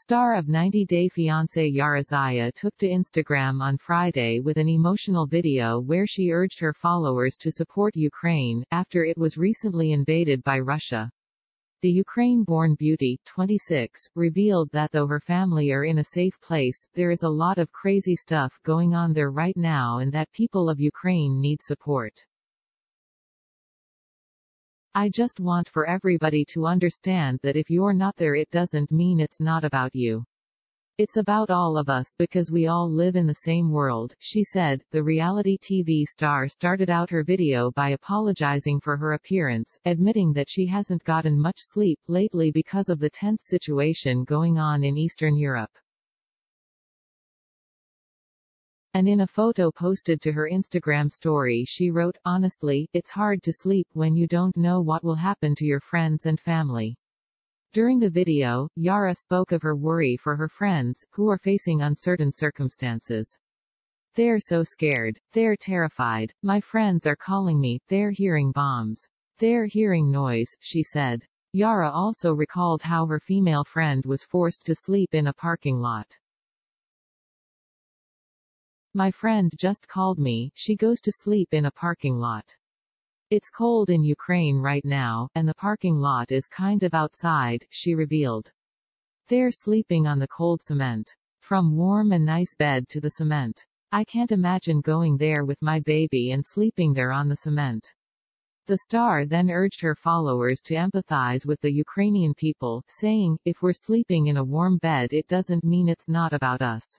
Star of 90 Day Fiancé Yara Zaya took to Instagram on Friday with an emotional video where she urged her followers to support Ukraine, after it was recently invaded by Russia. The Ukraine-born beauty, 26, revealed that though her family are in a safe place, there is a lot of crazy stuff going on there right now and that people of Ukraine need support. I just want for everybody to understand that if you're not there it doesn't mean it's not about you. It's about all of us because we all live in the same world, she said. The reality TV star started out her video by apologizing for her appearance, admitting that she hasn't gotten much sleep lately because of the tense situation going on in Eastern Europe. And in a photo posted to her Instagram story she wrote, Honestly, it's hard to sleep when you don't know what will happen to your friends and family. During the video, Yara spoke of her worry for her friends, who are facing uncertain circumstances. They're so scared. They're terrified. My friends are calling me, they're hearing bombs. They're hearing noise, she said. Yara also recalled how her female friend was forced to sleep in a parking lot. My friend just called me, she goes to sleep in a parking lot. It's cold in Ukraine right now, and the parking lot is kind of outside, she revealed. They're sleeping on the cold cement. From warm and nice bed to the cement. I can't imagine going there with my baby and sleeping there on the cement. The star then urged her followers to empathize with the Ukrainian people, saying, if we're sleeping in a warm bed it doesn't mean it's not about us.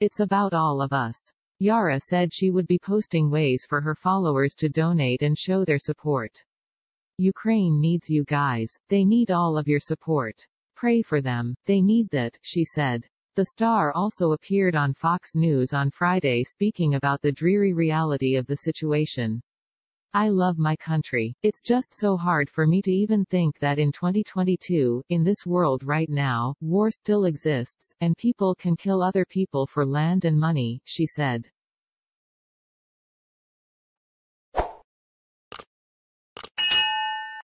It's about all of us. Yara said she would be posting ways for her followers to donate and show their support. Ukraine needs you guys. They need all of your support. Pray for them. They need that, she said. The star also appeared on Fox News on Friday speaking about the dreary reality of the situation. I love my country. It's just so hard for me to even think that in 2022, in this world right now, war still exists, and people can kill other people for land and money, she said.